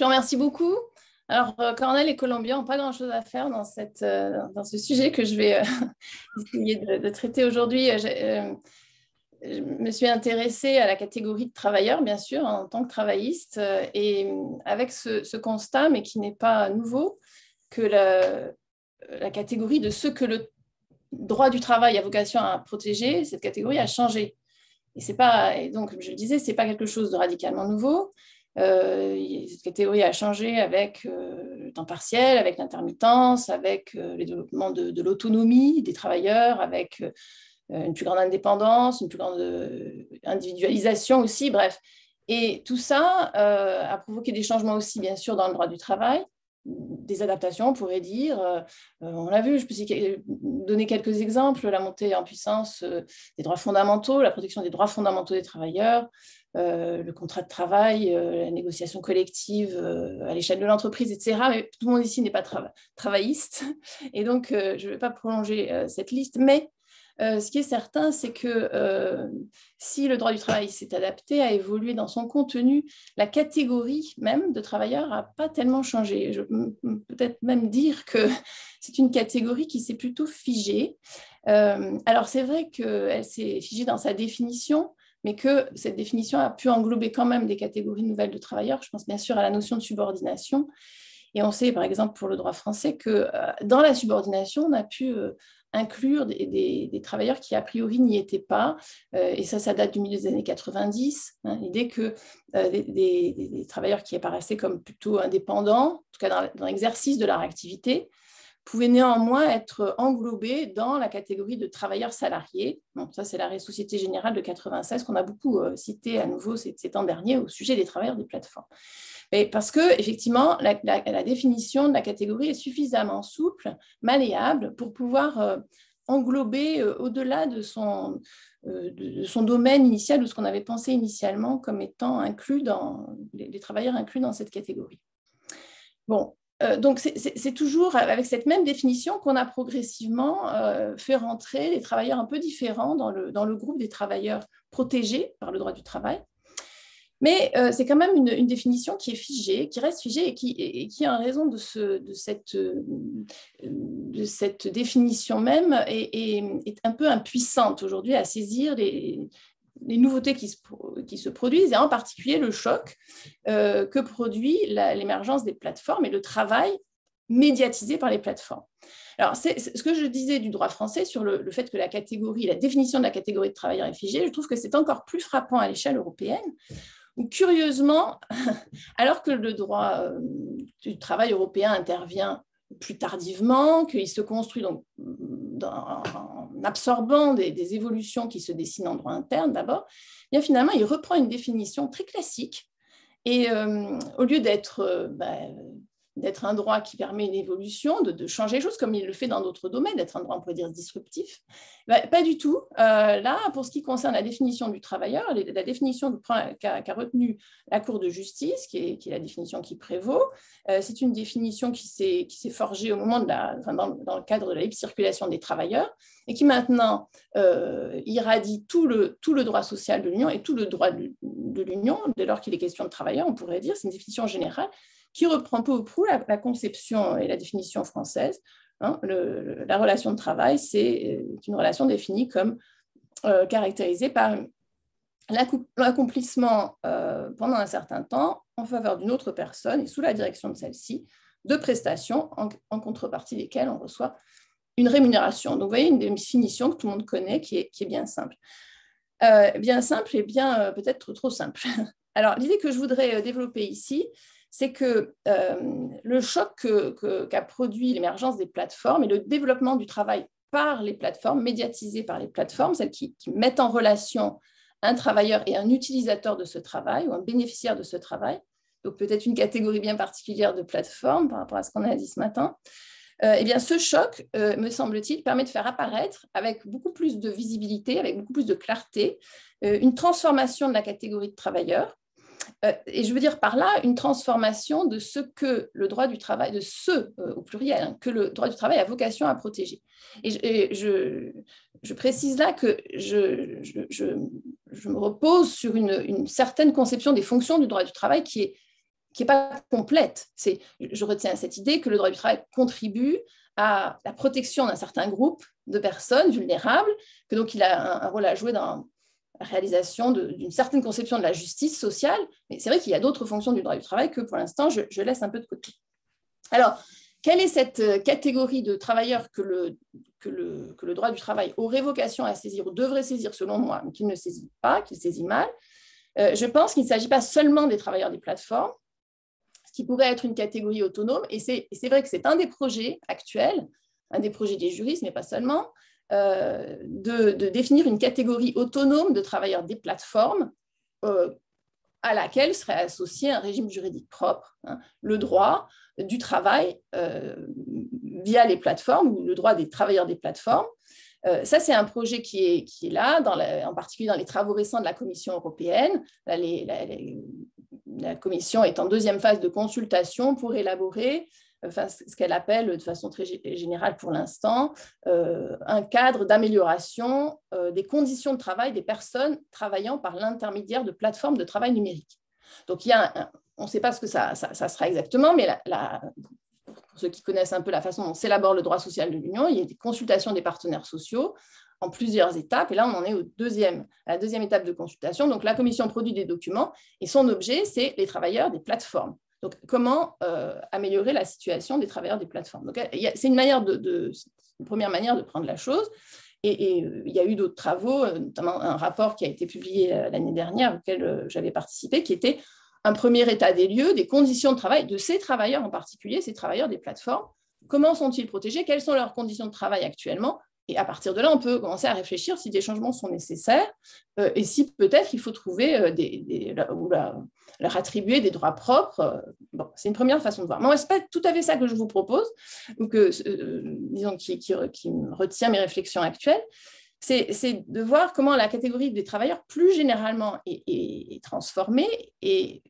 Je vous remercie beaucoup. Alors, euh, Cornell et Colombia n'ont pas grand-chose à faire dans, euh, ce sujet que je vais euh, essayer de, traiter aujourd'hui. je me suis intéressée à la catégorie de travailleurs, bien sûr, en tant que travailliste, et avec ce, constat, mais qui n'est pas nouveau, que la, catégorie de ceux que le droit du travail a vocation à protéger, cette catégorie a changé. Et, et donc, je le disais, ce n'est pas quelque chose de radicalement nouveau. Euh, cette catégorie a changé avec euh, le temps partiel, avec l'intermittence, avec euh, le développement de, l'autonomie des travailleurs, avec une plus grande indépendance, une plus grande individualisation aussi, bref. Et tout ça a provoqué des changements aussi, bien sûr, dans le droit du travail, des adaptations, on pourrait dire. on l'a vu, je peux donner quelques exemples, la montée en puissance des droits fondamentaux, la protection des droits fondamentaux des travailleurs, euh, le contrat de travail, euh, la négociation collective euh, à l'échelle de l'entreprise, etc. Mais tout le monde ici n'est pas travailliste. Et donc, je ne vais pas prolonger cette liste. Mais ce qui est certain, c'est que si le droit du travail s'est adapté, a évolué dans son contenu, la catégorie même de travailleurs n'a pas tellement changé. Je peux peut-être même dire que c'est une catégorie qui s'est plutôt figée. alors c'est vrai qu'elle s'est figée dans sa définition, mais que cette définition a pu englober quand même des catégories nouvelles de travailleurs. Je pense bien sûr à la notion de subordination. Et on sait, par exemple, pour le droit français, que euh, dans la subordination, on a pu euh, inclure des, travailleurs qui, a priori, n'y étaient pas. Euh, et ça, ça date du milieu des années 90. Hein, L'idée que des, travailleurs qui apparaissaient comme plutôt indépendants, en tout cas dans l'exercice de leur activité, pouvaient néanmoins être englobés dans la catégorie de travailleurs salariés. ça, c'est la Société Générale de 96 qu'on a beaucoup euh, cité à nouveau ces, temps derniers au sujet des travailleurs des plateformes. Mais parce que, effectivement, la, définition de la catégorie est suffisamment souple, malléable, pour pouvoir euh, englober euh, au-delà de son, son domaine initial ou ce qu'on avait pensé initialement comme étant inclus dans les travailleurs inclus dans cette catégorie. Bon, euh, donc, c'est toujours avec cette même définition qu'on a progressivement euh, fait rentrer des travailleurs un peu différents dans le, dans le, groupe des travailleurs protégés par le droit du travail. Mais euh, c'est quand même une, définition qui est figée, qui reste figée et qui, et en raison de, ce, de, cette, de, cette, définition même, est, est un peu impuissante aujourd'hui à saisir les, les nouveautés qui se, qui se, produisent, et en particulier le choc euh, que produit l'émergence des plateformes et le travail médiatisé par les plateformes. Alors, c'est ce que je disais du droit français sur le, fait que la catégorie, la définition de la catégorie de travailleurs réfugiés, je trouve que c'est encore plus frappant à l'échelle européenne, où curieusement, alors que le droit euh, du travail européen intervient plus tardivement, qu'il se construit donc dans, absorbant des, évolutions qui se dessinent en droit interne d'abord, eh bien finalement, il reprend une définition très classique. Et euh, au lieu d'être euh, bah, d'être un droit qui permet une évolution, de, changer les choses comme il le fait dans d'autres domaines, d'être un droit, on pourrait dire, disruptif. Bah, pas du tout. Euh, là, pour ce qui concerne la définition du travailleur, la définition qu'a retenue la Cour de justice, qui est, la définition qui prévaut, euh, c'est une définition qui s'est forgée au moment dans, le cadre de la libre circulation des travailleurs et qui maintenant euh, irradie tout le, tout le droit social de l'Union et tout le droit de, de l'Union, dès lors qu'il est question de travailleurs, on pourrait dire, c'est une définition générale qui reprend peu ou prou la, conception et la définition française. Hein. la relation de travail, c'est euh, une relation définie comme euh, caractérisée par l'accomplissement euh, pendant un certain temps en faveur d'une autre personne et sous la direction de celle-ci de prestations en, contrepartie desquelles on reçoit une rémunération. Donc, vous voyez une définition que tout le monde connaît qui est, qui est bien simple. bien simple et bien peut-être trop simple. Alors, l'idée que je voudrais développer ici, c'est que euh, le choc qu'a produit l'émergence des plateformes et le développement du travail par les plateformes, médiatisé par les plateformes, celles qui, mettent en relation un travailleur et un utilisateur de ce travail ou un bénéficiaire de ce travail, donc peut-être une catégorie bien particulière de plateformes par rapport à ce qu'on a dit ce matin, euh, eh bien, ce choc, euh, me semble-t-il, permet de faire apparaître avec beaucoup plus de visibilité, avec beaucoup plus de clarté, une transformation de la catégorie de travailleurs et je veux dire par là une transformation de ce que le droit du travail, de ce euh, au pluriel, hein, que le droit du travail a vocation à protéger. Et je, précise là que je, me repose sur une, certaine conception des fonctions du droit du travail qui est qui n'est pas complète. Je retiens cette idée que le droit du travail contribue à la protection d'un certain groupe de personnes vulnérables, que donc il a un, rôle à jouer dans réalisation d'une certaine conception de la justice sociale. Mais c'est vrai qu'il y a d'autres fonctions du droit du travail que pour l'instant, je, laisse un peu de côté. Alors, quelle est cette euh, catégorie de travailleurs que le, que le, que le droit du travail aurait vocation à saisir ou devrait saisir selon moi, mais qu'il ne saisit pas, qu'il saisit mal? Euh, Je pense qu'il ne s'agit pas seulement des travailleurs des plateformes, ce qui pourrait être une catégorie autonome. Et c'est vrai que c'est un des projets actuels, un des projets des juristes, mais pas seulement, euh, de, définir une catégorie autonome de travailleurs des plateformes euh, à laquelle serait associé un régime juridique propre, hein, le droit du travail euh, via les plateformes ou le droit des travailleurs des plateformes. ça, c'est un projet qui est, là, en particulier dans les travaux récents de la Commission européenne. la Commission est en deuxième phase de consultation pour élaborer ce qu'elle appelle de façon très générale pour l'instant, euh, un cadre d'amélioration euh, des conditions de travail des personnes travaillant par l'intermédiaire de plateformes de travail numérique. Donc, il y a on ne sait pas ce que ça, sera exactement, mais pour ceux qui connaissent un peu la façon dont s'élabore le droit social de l'Union, il y a des consultations des partenaires sociaux en plusieurs étapes. Et là, on en est au à la deuxième étape de consultation. Donc, la commission produit des documents et son objet, c'est les travailleurs des plateformes. Donc, comment euh, améliorer la situation des travailleurs des plateformes? C'est une, première manière de prendre la chose. Et, euh, il y a eu d'autres travaux, euh, notamment un rapport qui a été publié l'année dernière auquel j'avais participé, qui était un premier état des lieux, des conditions de travail de ces travailleurs en particulier, ces travailleurs des plateformes. Comment sont-ils protégés? Quelles sont leurs conditions de travail actuellement? Et à partir de là, on peut commencer à réfléchir si des changements sont nécessaires euh, et si peut-être il faut trouver euh, des, ou leur attribuer des droits propres. Euh, bon, c'est une première façon de voir. Mais ce n'est pas tout à fait ça que je vous propose, ou que, disons, qui, retient mes réflexions actuelles. C'est de voir comment la catégorie des travailleurs plus généralement est, transformée et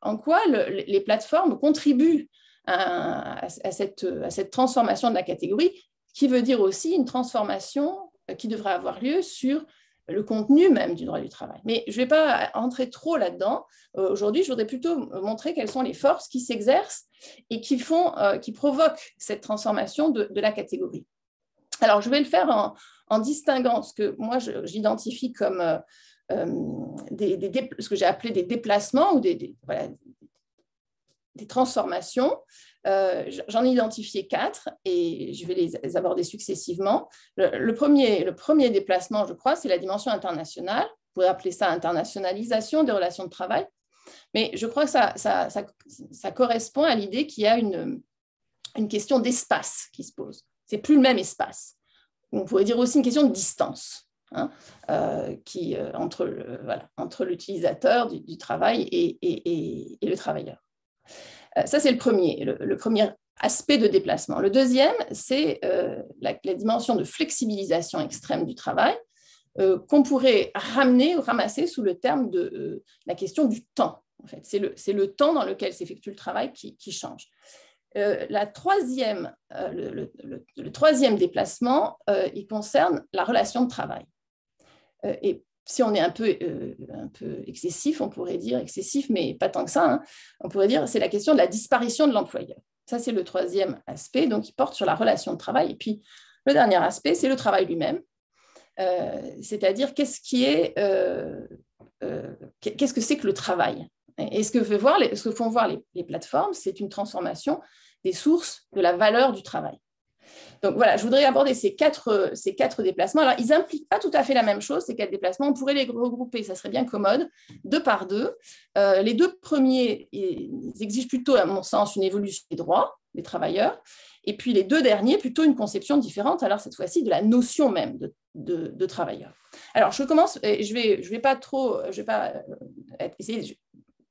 en quoi les plateformes contribuent à, cette, transformation de la catégorie qui veut dire aussi une transformation euh, qui devrait avoir lieu sur le contenu même du droit du travail. Mais je ne vais pas entrer trop là-dedans. Euh, aujourd'hui, je voudrais plutôt montrer quelles sont les forces qui s'exercent et qui, font, euh, qui provoquent cette transformation de, la catégorie. Alors, je vais le faire en, distinguant ce que moi j'identifie comme ce que j'ai appelé des déplacements ou des transformations euh, j'en ai identifié quatre et je vais les aborder successivement. Le, premier, le premier déplacement, je crois, c'est la dimension internationale. Vous pourrait appeler ça internationalisation des relations de travail. Mais je crois que ça, correspond à l'idée qu'il y a une, question d'espace qui se pose. C'est plus le même espace. On pourrait dire aussi une question de distance. Hein, euh, qui, euh, entre, l'utilisateur du, travail et, le travailleur. Euh, ça, c'est le premier, le, premier aspect de déplacement. Le deuxième, c'est euh, la, dimension de flexibilisation extrême du travail euh, qu'on pourrait ramener ou ramasser sous le terme de la question du temps. En fait. C'est le, temps dans lequel s'effectue le travail qui, change. la troisième, le, troisième déplacement, il concerne la relation de travail. Si on est un peu, euh, un peu excessif, on pourrait dire excessif, mais pas tant que ça, hein, on pourrait dire c'est la question de la disparition de l'employeur. Ça, c'est le troisième aspect, donc il porte sur la relation de travail. Et puis, le dernier aspect, c'est le travail lui-même, euh, c'est-à-dire qu'est-ce qui est, euh, qu'est-ce que c'est que le travail? Et ce que, voir ce que font voir les, les plateformes, c'est une transformation des sources de la valeur du travail. Donc voilà, je voudrais aborder ces quatre, ces quatre déplacements. Alors, ils n'impliquent pas tout à fait la même chose, ces quatre déplacements. On pourrait les regrouper, ça serait bien commode, deux par deux. Euh, les deux premiers, ils exigent plutôt, à mon sens, une évolution des droits des travailleurs. Et puis les deux derniers, plutôt une conception différente, alors cette fois-ci, de la notion même de, de, travailleur. Alors, je commence, je ne vais, je vais pas trop, je vais pas euh, essayer,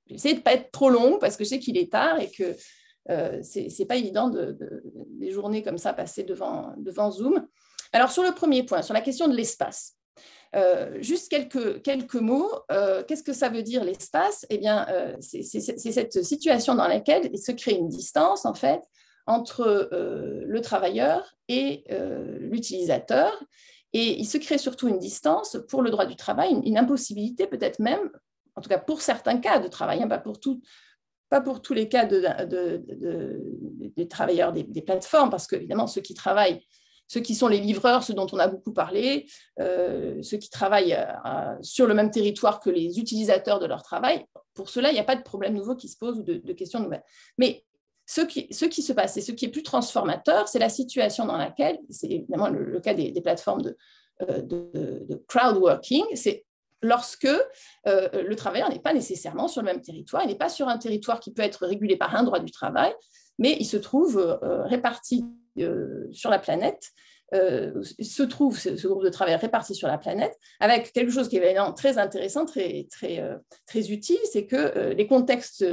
essayer de ne pas être trop long parce que je sais qu'il est tard et que euh, Ce n'est pas évident de, des journées comme ça passées devant, devant Zoom. Alors sur le premier point, sur la question de l'espace, euh, juste quelques, quelques mots. Euh, qu'est-ce que ça veut dire l'espace? Eh bien, c'est cette situation dans laquelle il se crée une distance, en fait, entre le travailleur et l'utilisateur. Et il se crée surtout une distance pour le droit du travail, une, impossibilité peut-être même, en tout cas pour certains cas de travail, hein, pas pour tout, pas pour tous les cas de, des travailleurs des, plateformes, parce qu'évidemment, ceux qui travaillent, ceux qui sont les livreurs, ceux dont on a beaucoup parlé, euh, ceux qui travaillent euh, sur le même territoire que les utilisateurs de leur travail, pour cela, il n'y a pas de problème nouveau qui se pose ou de, questions nouvelles. Mais ce qui, se passe et ce qui est plus transformateur, c'est la situation dans laquelle, c'est évidemment le, cas des, plateformes de, euh, de, de crowdworking, c'est lorsque euh, le travailleur n'est pas nécessairement sur le même territoire, il n'est pas sur un territoire qui peut être régulé par un droit du travail, mais il se trouve euh, réparti euh, sur la planète. se trouve ce, groupe de travail réparti sur la planète avec quelque chose qui est très intéressant, très, très, très utile, c'est que les contextes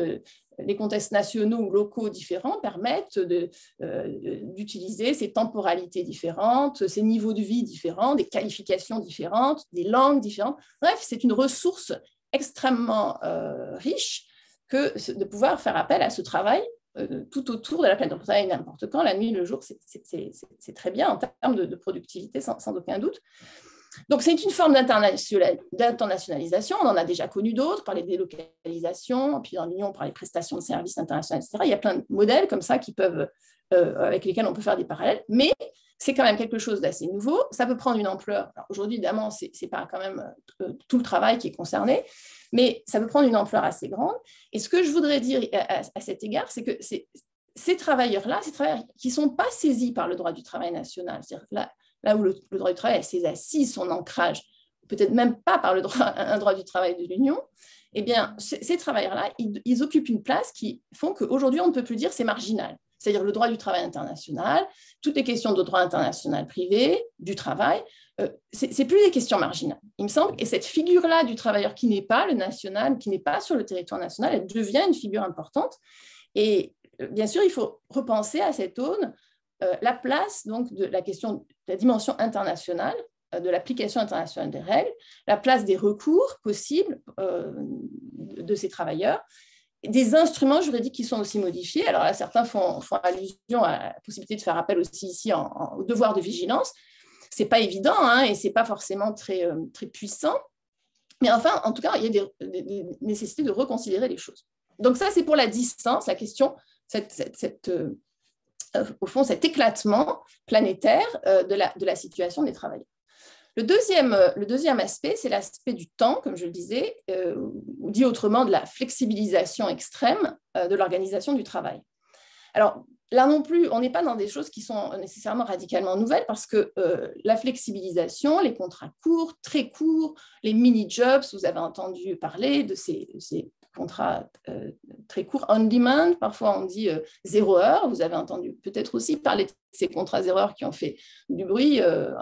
les contextes nationaux ou locaux différents permettent euh, d'utiliser ces temporalités différentes, ces niveaux de vie différents, des qualifications différentes, des langues différentes. Bref, c'est une ressource extrêmement euh, riche que de pouvoir faire appel à ce travail euh, tout autour de la planète. Donc, n'importe quand, la nuit, le jour, c'est très bien en termes de, productivité, sans, aucun doute. Donc, c'est une forme d'internationalisation. On en a déjà connu d'autres par les délocalisations, puis dans l'Union par les prestations de services internationaux, etc. Il y a plein de modèles comme ça qui peuvent, euh, avec lesquels on peut faire des parallèles. Mais c'est quand même quelque chose d'assez nouveau. Ça peut prendre une ampleur. Aujourd'hui, évidemment, ce n'est pas quand même euh, tout le travail qui est concerné, mais ça peut prendre une ampleur assez grande. Et ce que je voudrais dire à, cet égard, c'est que ces travailleurs-là, ces travailleurs qui ne sont pas saisis par le droit du travail national, c'est-à-dire là, là où le, droit du travail a ses assises, son ancrage, peut-être même pas par le droit, un droit du travail de l'Union, eh bien, ces travailleurs-là, ils, occupent une place qui font qu'aujourd'hui, on ne peut plus dire c'est marginal. C'est-à-dire le droit du travail international, toutes les questions de droit international privé, du travail, euh, ce n'est plus des questions marginales, il me semble. Et cette figure-là du travailleur qui n'est pas le national, qui n'est pas sur le territoire national, elle devient une figure importante. Et euh, bien sûr, il faut repenser à cette aune la place donc, de la question de la dimension internationale, euh, de l'application internationale des règles, la place des recours possibles euh, de ces travailleurs, des instruments juridiques qui sont aussi modifiés. Alors là, certains font, allusion à la possibilité de faire appel aussi ici au devoir de vigilance. Ce n'est pas évident hein, et ce n'est pas forcément très, très puissant. Mais enfin, en tout cas, il y a des, nécessités de reconsidérer les choses. Donc ça, c'est pour la distance, la question, cette, euh, au fond, cet éclatement planétaire euh, de la, situation des travailleurs. Le deuxième, euh, le deuxième aspect, c'est l'aspect du temps, comme je le disais, ou dit autrement de la flexibilisation extrême de l'organisation du travail. Alors, là non plus, on n'est pas dans des choses qui sont nécessairement radicalement nouvelles parce que la flexibilisation, les contrats courts, très courts, les mini-jobs, vous avez entendu parler de ces, contrats euh, très courts, on demand, parfois on dit euh, zéro heure. Vous avez entendu peut-être aussi parler de ces contrats zéro heure qui ont fait du bruit euh,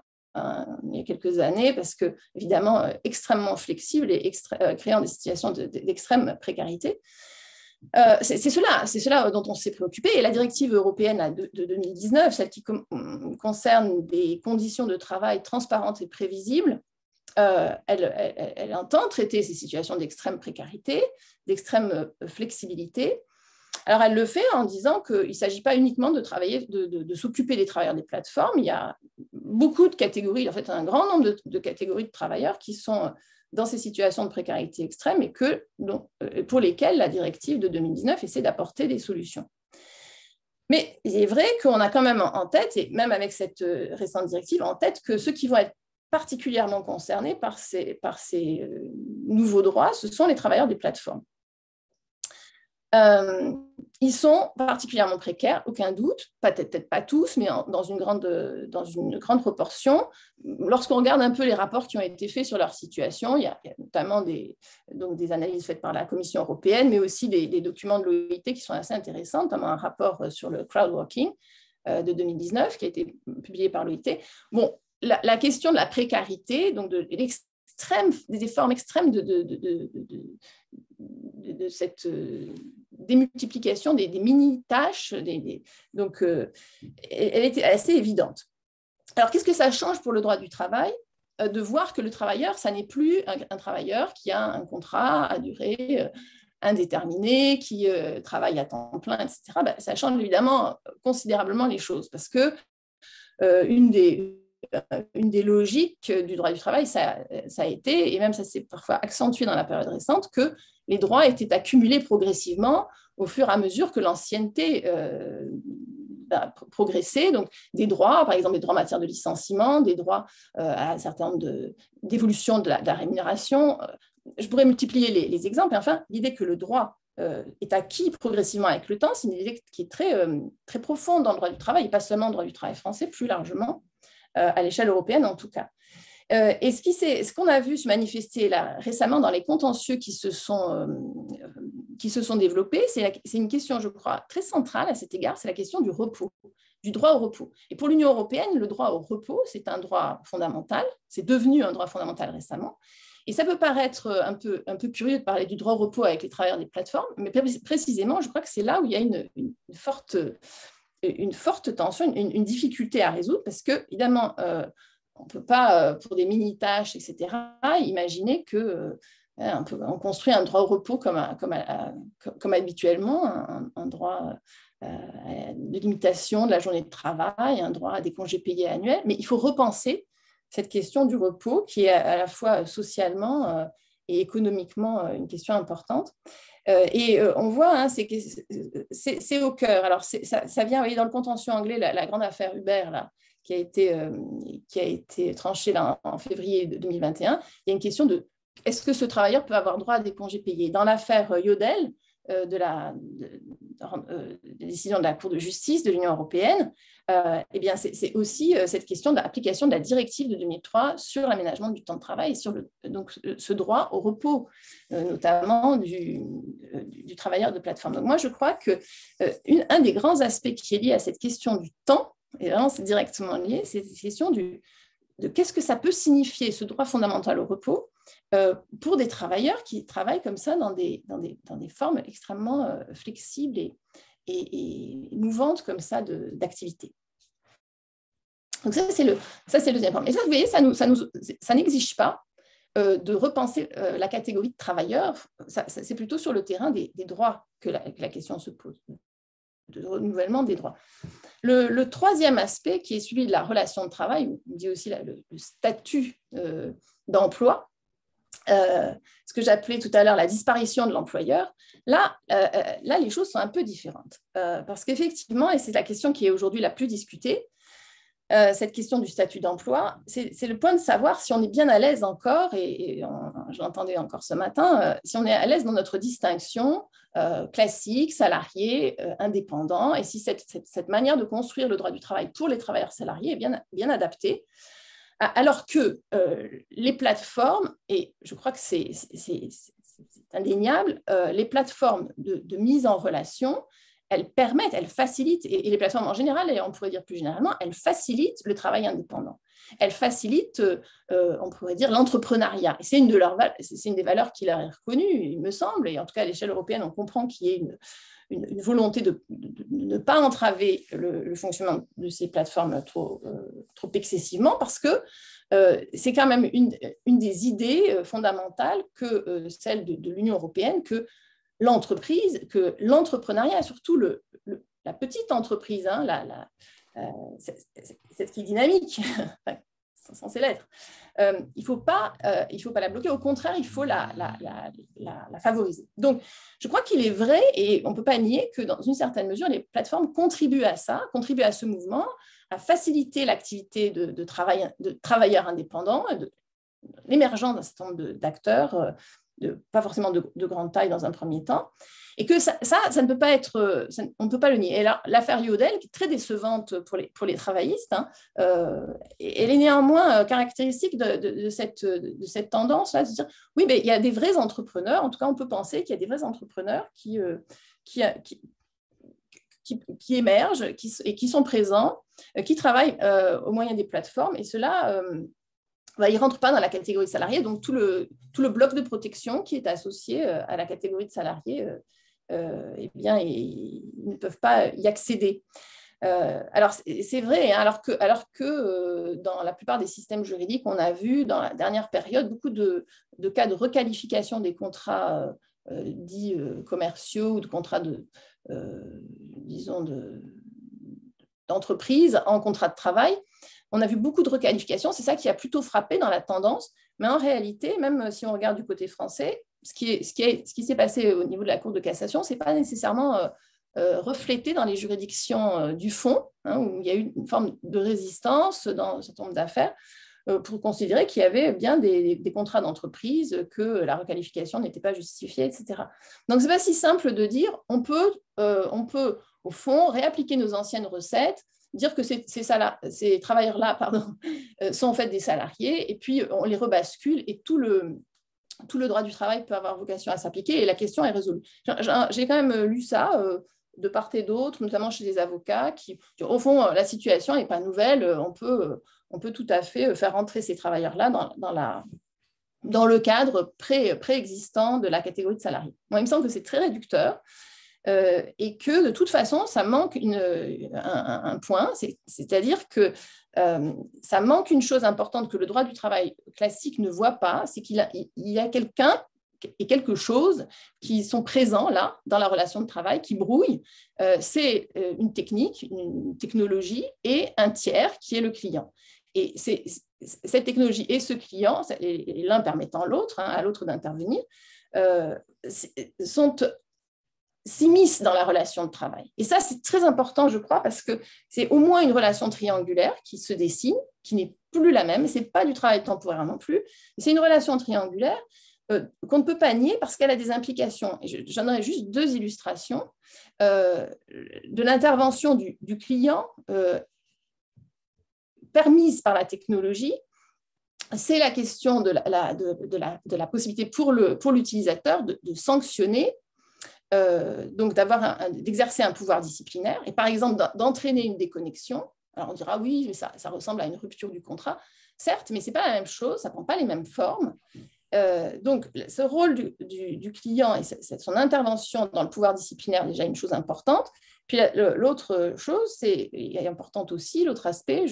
il y a quelques années, parce que, évidemment, extrêmement flexibles et créant des situations d'extrême précarité. C'est cela, cela dont on s'est préoccupé. Et la directive européenne de, de 2019, celle qui concerne des conditions de travail transparentes et prévisibles, euh, elle, entend traiter ces situations d'extrême précarité, d'extrême euh, flexibilité. Alors, elle le fait en disant qu'il ne s'agit pas uniquement de de, s'occuper des travailleurs des plateformes. Il y a beaucoup de catégories, en fait, un grand nombre de, catégories de travailleurs qui sont dans ces situations de précarité extrême et que, euh, pour lesquelles la directive de 2019 essaie d'apporter des solutions. Mais il est vrai qu'on a quand même en tête, et même avec cette récente directive, en tête que ceux qui vont être particulièrement concernés par ces, euh, nouveaux droits, ce sont les travailleurs des plateformes. Euh, ils sont particulièrement précaires, aucun doute, peut-être pas tous, mais dans, une grande, dans une grande proportion. Lorsqu'on regarde un peu les rapports qui ont été faits sur leur situation, il y a, notamment des, donc des analyses faites par la Commission européenne, mais aussi des, documents de l'OIT qui sont assez intéressants, notamment un rapport sur le crowdworking euh, de 2019 qui a été publié par l'OIT. Bon, la, question de la précarité, donc de, l'extrême, des formes extrêmes de, de, cette euh, démultiplication des, mini-tâches, donc euh, elle, était assez évidente. Alors, qu'est-ce que ça change pour le droit du travail? Euh, de voir que le travailleur, ça n'est plus un, travailleur qui a un contrat à durée indéterminée, qui travaille à temps plein, etc. Ben, ça change évidemment considérablement les choses parce que une des une des logiques du droit du travail, ça, a été, et même ça s'est parfois accentué dans la période récente, que les droits étaient accumulés progressivement au fur et à mesure que l'ancienneté euh, bah, progressait. Donc, des droits, par exemple, des droits en matière de licenciement, des droits euh, à un certain nombre d'évolutions de, la rémunération. Euh, je pourrais multiplier les, exemples. Et enfin, l'idée que le droit est acquis progressivement avec le temps, c'est une idée qui est très, très profonde dans le droit du travail, et pas seulement le droit du travail français, plus largement, à l'échelle européenne en tout cas. Euh, et ce, qui ce qu'on a vu se manifester là, récemment dans les contentieux qui se sont, euh, qui se sont développés, c'est une question, je crois, très centrale à cet égard, c'est la question du repos, du droit au repos. Et pour l'Union européenne, le droit au repos, c'est un droit fondamental, c'est devenu un droit fondamental récemment. Et ça peut paraître un peu, un peu curieux de parler du droit au repos avec les travailleurs des plateformes, mais précisément, je crois que c'est là où il y a une, forte, une forte tension, une, difficulté à résoudre, parce que, évidemment, euh, on ne peut pas, euh, pour des mini-tâches, etc., imaginer que euh, on, construit un droit au repos comme, comme, habituellement, un, droit euh, de limitation de la journée de travail, un droit à des congés payés annuels, mais il faut repenser cette question du repos qui est à la fois socialement et économiquement une question importante. Et on voit, hein, c'est au cœur. Alors, ça, vient, vous voyez, dans le contentieux anglais, la, grande affaire Uber, là, qui a été, euh, qui a été tranché en février 2021, il y a une question de est-ce que ce travailleur peut avoir droit à des congés payés? Dans l'affaire euh, Yodel, euh, de la décision de la Cour de justice de l'Union européenne, eh bien, c'est aussi cette question de l'application de la directive de 2003 sur l'aménagement du temps de travail et sur donc, ce droit au repos, notamment du, travailleur de plateforme. Donc, moi, je crois que un des grands aspects qui est lié à cette question du temps, et vraiment c'est directement lié, c'est la question de qu'est-ce que ça peut signifier, ce droit fondamental au repos, euh, pour des travailleurs qui travaillent comme ça dans des, dans des, dans des formes extrêmement euh, flexibles et, et, mouvantes comme ça d'activité. Donc ça, c'est le, le deuxième point. Et ça, vous voyez, ça, nous, ça, nous, ça n'exige pas euh, de repenser la catégorie de travailleurs. c'est plutôt sur le terrain des, droits que la, que la, question se pose, de renouvellement des droits. Le, troisième aspect, qui est celui de la relation de travail, on dit aussi le, statut euh, d'emploi, euh, ce que j'appelais tout à l'heure la disparition de l'employeur, là, euh, là, les choses sont un peu différentes. parce qu'effectivement, et c'est la question qui est aujourd'hui la plus discutée, cette question du statut d'emploi, c'est le point de savoir si on est bien à l'aise encore, et, je l'entendais encore ce matin, si on est à l'aise dans notre distinction euh, classique, salarié, euh, indépendant, et si cette, manière de construire le droit du travail pour les travailleurs salariés est bien, bien adaptée. Alors que euh, les plateformes, et je crois que c'est indéniable, les plateformes de, mise en relation, elles permettent, elles facilitent, et, les plateformes en général, et on pourrait dire plus généralement, elles facilitent le travail indépendant elle facilite, euh, on pourrait dire, l'entrepreneuriat. c'est une, de leurs, c'est une des valeurs qui leur est reconnue, il me semble, et en tout cas à l'échelle européenne, on comprend qu'il y ait une, volonté de, ne pas entraver le, fonctionnement de ces plateformes trop, euh, excessivement, parce que euh, c'est quand même une, des idées fondamentales que celle de, l'Union européenne, que l'entreprise, que l'entrepreneuriat, surtout le, la petite entreprise, hein, la, euh, c'est ce qui est dynamique, censé l'être. Euh, il ne faut, pas, euh, faut pas la bloquer, au contraire, il faut la, la, favoriser. Donc, je crois qu'il est vrai, et on ne peut pas nier que dans une certaine mesure, les plateformes contribuent à ça, contribuent à ce mouvement, à faciliter l'activité de, travail, de travailleurs indépendants, l'émergence d'un certain nombre d'acteurs, pas forcément de, de, grande taille dans un premier temps, et que ça, ça, ne peut pas être, on ne peut pas le nier. Et l'affaire Yodel, qui est très décevante pour les, pour les travaillistes, hein, euh, elle est néanmoins euh, caractéristique de, cette, de cette tendance-là, de dire, oui, mais il y a des vrais entrepreneurs, en tout cas on peut penser qu'il y a des vrais entrepreneurs qui, euh, qui, qui, émergent qui, et qui sont présents, qui travaillent au moyen des plateformes, et cela bah, il ne rentre pas dans la catégorie de salariés. Donc, tout le, tout le bloc de protection qui est associé à la catégorie de salariés euh, eh bien, ils ne peuvent pas y accéder. Euh, alors, c'est vrai, hein, alors que, alors que euh, dans la plupart des systèmes juridiques, on a vu dans la dernière période beaucoup de, cas de requalification des contrats dits commerciaux ou de contrats de, disons, d'entreprise en contrat de travail, on a vu beaucoup de requalifications. C'est ça qui a plutôt frappé dans la tendance. Mais en réalité, même si on regarde du côté français, ce qui s'est passé au niveau de la Cour de cassation, ce n'est pas nécessairement euh, euh, reflété dans les juridictions euh, du fond, hein, où il y a eu une forme de résistance dans un certain nombre d'affaires pour considérer qu'il y avait bien des, des contrats d'entreprise, que la requalification n'était pas justifiée, etc. Donc, ce n'est pas si simple de dire on peut, on peut, au fond, réappliquer nos anciennes recettes dire que ces, ces travailleurs-là euh, sont en fait des salariés, et puis on les rebascule, et tout le, tout le droit du travail peut avoir vocation à s'appliquer, et la question est résolue. J'ai quand même lu ça euh, de part et d'autre, notamment chez des avocats, qui, au fond, la situation n'est pas nouvelle, on peut, on peut tout à fait faire rentrer ces travailleurs-là dans, dans, la, dans le cadre pré, préexistant de la catégorie de salariés. Moi, il me semble que c'est très réducteur. Euh, et que de toute façon, ça manque un, point, c'est-à-dire que euh, ça manque une chose importante que le droit du travail classique ne voit pas, c'est qu'il y a quelqu'un et quelque chose qui sont présents là dans la relation de travail, qui brouillent. Euh, c'est une technique, une technologie et un tiers qui est le client. Et cette technologie et ce client, l'un permettant l'autre, hein, à l'autre d'intervenir, sont s'immiscent dans la relation de travail. Et ça, c'est très important, je crois, parce que c'est au moins une relation triangulaire qui se dessine, qui n'est plus la même, ce n'est pas du travail temporaire non plus, c'est une relation triangulaire euh, qu'on ne peut pas nier parce qu'elle a des implications. J'en donnerai juste deux illustrations euh, de l'intervention du, client euh, permise par la technologie. C'est la question de la, de, la, possibilité pour l'utilisateur pour de, de sanctionner euh, donc d'exercer un pouvoir disciplinaire et par exemple d'entraîner une déconnexion. Alors on dira oui, mais ça, ressemble à une rupture du contrat. Certes, mais ce n'est pas la même chose, ça prend pas les mêmes formes. Euh, donc, ce rôle du, client et son intervention dans le pouvoir disciplinaire, déjà une chose importante. Puis l'autre chose, c'est importante aussi, l'autre aspect,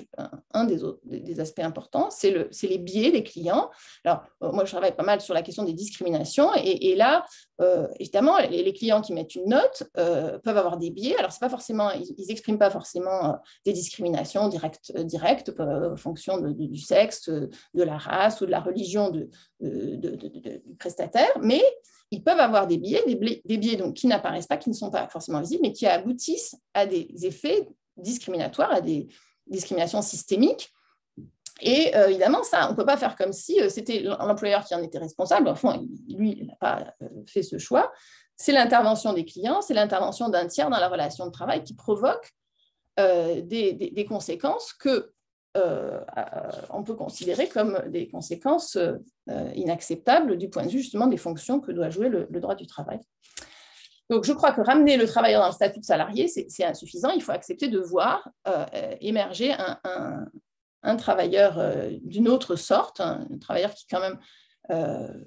un des aspects importants, c'est le, les biais des clients. Alors, euh, moi, je travaille pas mal sur la question des discriminations, et, là, euh, évidemment, les, clients qui mettent une note euh, peuvent avoir des biais. Alors, c'est pas forcément, ils n'expriment pas forcément des discriminations directes, directes en fonction du sexe, de la race ou de la religion du prestataire, mais ils peuvent avoir des biais, des biais, qui n'apparaissent pas, qui ne sont pas forcément visibles, mais qui aboutissent à des effets discriminatoires, à des discriminations systémiques. Et euh, évidemment, ça, on ne peut pas faire comme si euh, c'était l'employeur qui en était responsable. Fond, lui, il n'a pas euh, fait ce choix. C'est l'intervention des clients, c'est l'intervention d'un tiers dans la relation de travail qui provoque des, conséquences que on peut considérer comme des conséquences inacceptables du point de vue justement des fonctions que doit jouer le, droit du travail. Donc je crois que ramener le travailleur dans le statut de salarié, c'est insuffisant. Il faut accepter de voir émerger un, travailleur d'une autre sorte, un, travailleur qui est quand même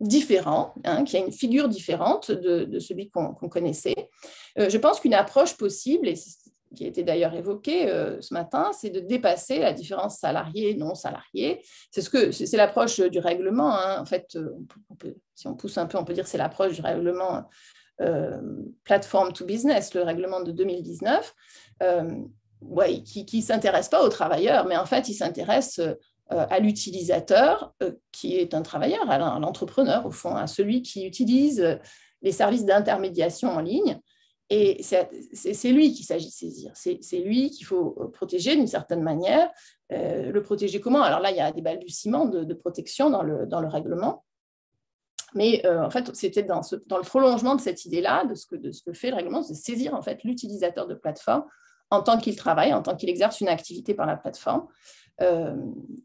différent, hein, qui a une figure différente de, celui qu'on connaissait. je pense qu'une approche possible, et qui a été d'ailleurs évoqué euh, ce matin, c'est de dépasser la différence salarié-non salarié. C'est ce que c'est l'approche du règlement. Hein. En fait, euh, si on pousse un peu, on peut dire c'est l'approche du règlement euh, Platform to Business, le règlement de 2019, qui ne s'intéresse pas aux travailleurs, mais en fait, il s'intéresse à l'utilisateur qui est un travailleur, à l'entrepreneur, au fond, à celui qui utilise les services d'intermédiation en ligne et c'est lui qu'il s'agit de saisir. C'est lui qu'il faut euh, protéger d'une certaine manière. Euh, le protéger comment? Alors là, il y a des balbutiements de, de protection dans le, dans le règlement. Mais euh, en fait, c'était dans, dans, le prolongement de cette idée-là, de, de ce que fait le règlement, de saisir en fait l'utilisateur de plateforme en tant qu'il travaille, en tant qu'il exerce une activité par la plateforme,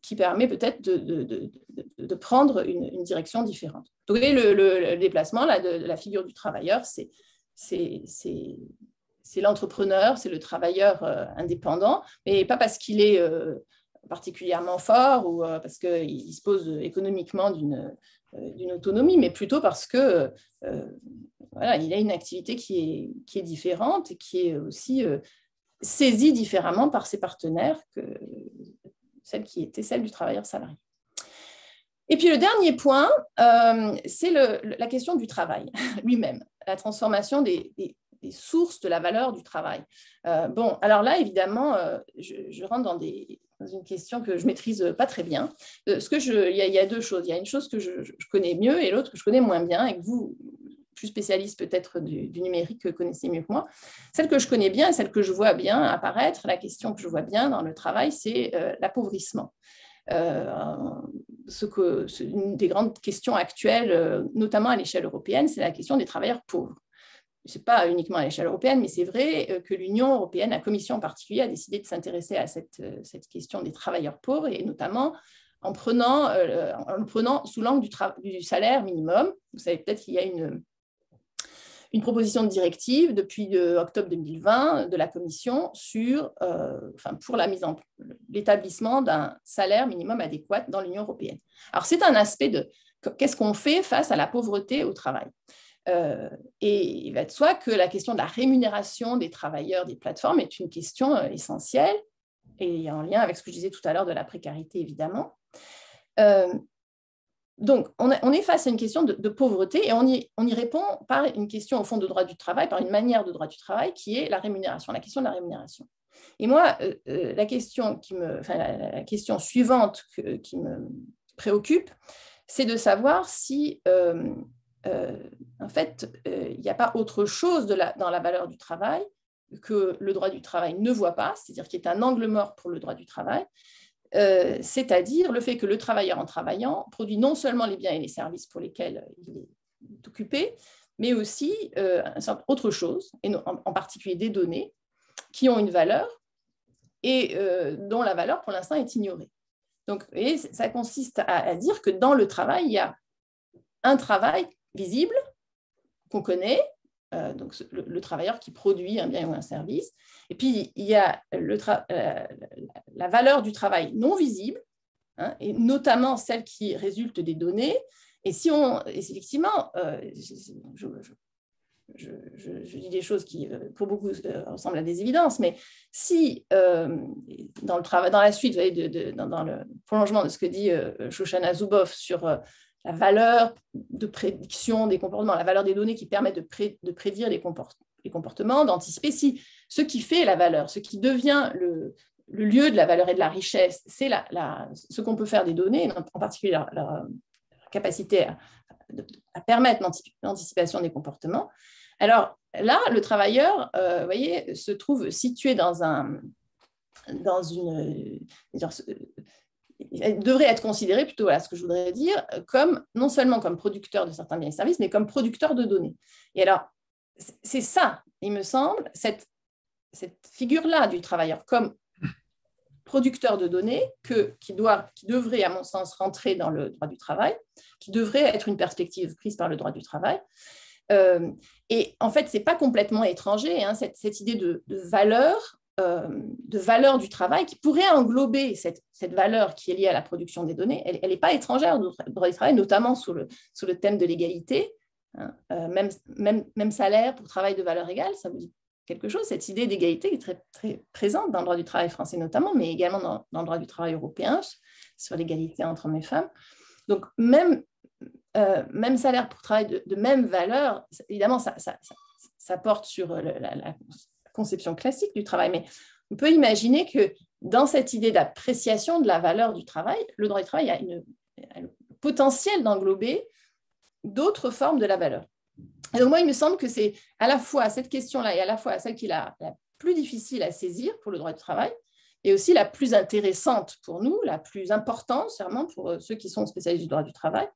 qui permet peut-être de, prendre une, direction différente. Donc, le, le, déplacement de, la figure du travailleur, c'est l'entrepreneur, c'est le travailleur euh, indépendant, mais pas parce qu'il est euh, particulièrement fort ou euh, parce qu'il dispose économiquement d'une autonomie, mais plutôt parce que voilà, il a une activité qui est différente et qui est aussi saisie différemment par ses partenaires que celle qui était celle du travailleur salarié. Et puis le dernier point, c'est la question du travail lui-même la transformation des, sources de la valeur du travail. bon, alors là, évidemment, je, rentre dans, une question que je maîtrise pas très bien. ce que je, il, y a, deux choses. Il y a une chose que je, je connais mieux et l'autre que je connais moins bien et que vous, plus spécialiste peut-être du, numérique, connaissez mieux que moi. Celle que je connais bien celle que je vois bien apparaître, la question que je vois bien dans le travail, c'est euh, l'appauvrissement. Euh, ce que, une des grandes questions actuelles, euh, notamment à l'échelle européenne, c'est la question des travailleurs pauvres. Ce n'est pas uniquement à l'échelle européenne, mais c'est vrai que l'Union européenne, la Commission en particulier, a décidé de s'intéresser à cette, question des travailleurs pauvres et notamment en prenant, en le prenant sous l'angle du, du, salaire minimum. Vous savez peut-être qu'il y a une, une proposition de directive depuis octobre 2020 de la Commission sur, euh, enfin, pour la mise en l'établissement d'un salaire minimum adéquat dans l'Union européenne. Alors, c'est un aspect de qu'est-ce qu'on fait face à la pauvreté au travail? Euh, et il va de soi que la question de la rémunération des travailleurs des plateformes est une question euh, essentielle et en lien avec ce que je disais tout à l'heure de la précarité, évidemment. Donc, on, est face à une question de, pauvreté et on y, répond par une question au fond de droit du travail, par une manière de droit du travail qui est la rémunération, la question de la rémunération. Et moi, euh, euh, la, question suivante qui me préoccupe, c'est de savoir si, euh, en fait, il n'y a pas autre chose dans la valeur du travail que le droit du travail ne voit pas, c'est-à-dire qui est un angle mort pour le droit du travail, euh, c'est-à-dire le fait que le travailleur en travaillant produit non seulement les biens et les services pour lesquels il est occupé, mais aussi euh, autre chose, et en, particulier des données qui ont une valeur et euh, dont la valeur pour l'instant est ignorée. Donc, et ça consiste à, dire que dans le travail, il y a un travail visible qu'on connaît, euh, donc le, travailleur qui produit un bien ou un service. Et puis, il y a euh, la valeur du travail non visible, hein, et notamment celle qui résulte des données. Et si on, effectivement, euh, je, je, dis des choses qui, pour beaucoup, ressemblent à des évidences, mais si, dans, le dans la suite, dans, dans, le prolongement de ce que dit Shoshana Zuboff sur la valeur de prédiction des comportements, la valeur des données qui permettent de, prédire les, comportements, d'anticiper si ce qui fait la valeur, ce qui devient le, lieu de la valeur et de la richesse, c'est ce qu'on peut faire des données, en particulier la, capacité à, permettre l'anticipation des comportements. Alors là, le travailleur, euh, voyez, se trouve situé dans un, dans une, il devrait être considéré plutôt, voilà ce que je voudrais dire, comme non seulement comme producteur de certains biens et services, mais comme producteur de données. Et alors, c'est ça, il me semble, cette, cette figure-là du travailleur comme producteur de données que, qui, doit, qui devrait, à mon sens, rentrer dans le droit du travail, qui devrait être une perspective prise par le droit du travail. Euh, et en fait, ce n'est pas complètement étranger, hein, cette, cette, idée de, de valeur euh, de valeur du travail qui pourrait englober cette, valeur qui est liée à la production des données. Elle n'est pas étrangère au droit du travail, notamment sous le, sous le thème de l'égalité. Hein. Euh, même, même, même, salaire pour travail de valeur égale, ça vous dit quelque chose? Cette idée d'égalité est très, très présente dans le droit du travail français notamment, mais également dans, le droit du travail européen, sur l'égalité entre hommes et femmes. Donc, même, euh, même salaire pour travail de, même valeur, évidemment, ça, ça, ça, porte sur la, conception classique du travail, mais on peut imaginer que dans cette idée d'appréciation de la valeur du travail, le droit du travail a, le potentiel d'englober d'autres formes de la valeur. Et donc moi, il me semble que c'est à la fois cette question-là et à la fois celle qui est la, plus difficile à saisir pour le droit du travail, et aussi la plus intéressante pour nous, la plus importante, sûrement pour euh, ceux qui sont spécialistes du droit du travail,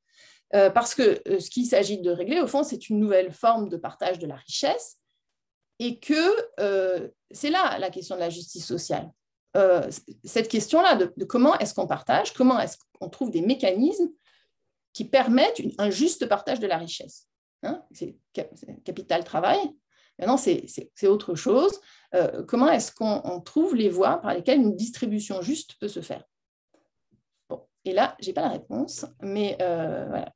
euh, parce que euh, ce qu'il s'agit de régler, au fond, c'est une nouvelle forme de partage de la richesse et que euh, c'est là la question de la justice sociale. Euh, cette question-là de, comment est-ce qu'on partage, comment est-ce qu'on trouve des mécanismes qui permettent un juste partage de la richesse. Hein c'est capital travail. Maintenant, c'est autre chose. Euh, comment est-ce qu'on trouve les voies par lesquelles une distribution juste peut se faire? Et là, je n'ai pas la réponse, mais euh, voilà,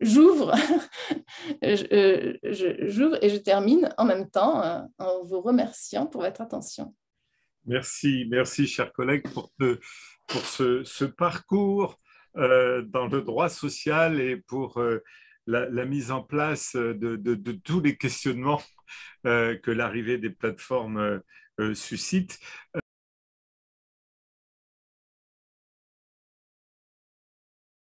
j'ouvre euh, j'ouvre et je termine en même temps euh, en vous remerciant pour votre attention. Merci, merci, chers collègues, pour, ce, ce, parcours dans le droit social et pour la, mise en place de, tous les questionnements que l'arrivée des plateformes suscite.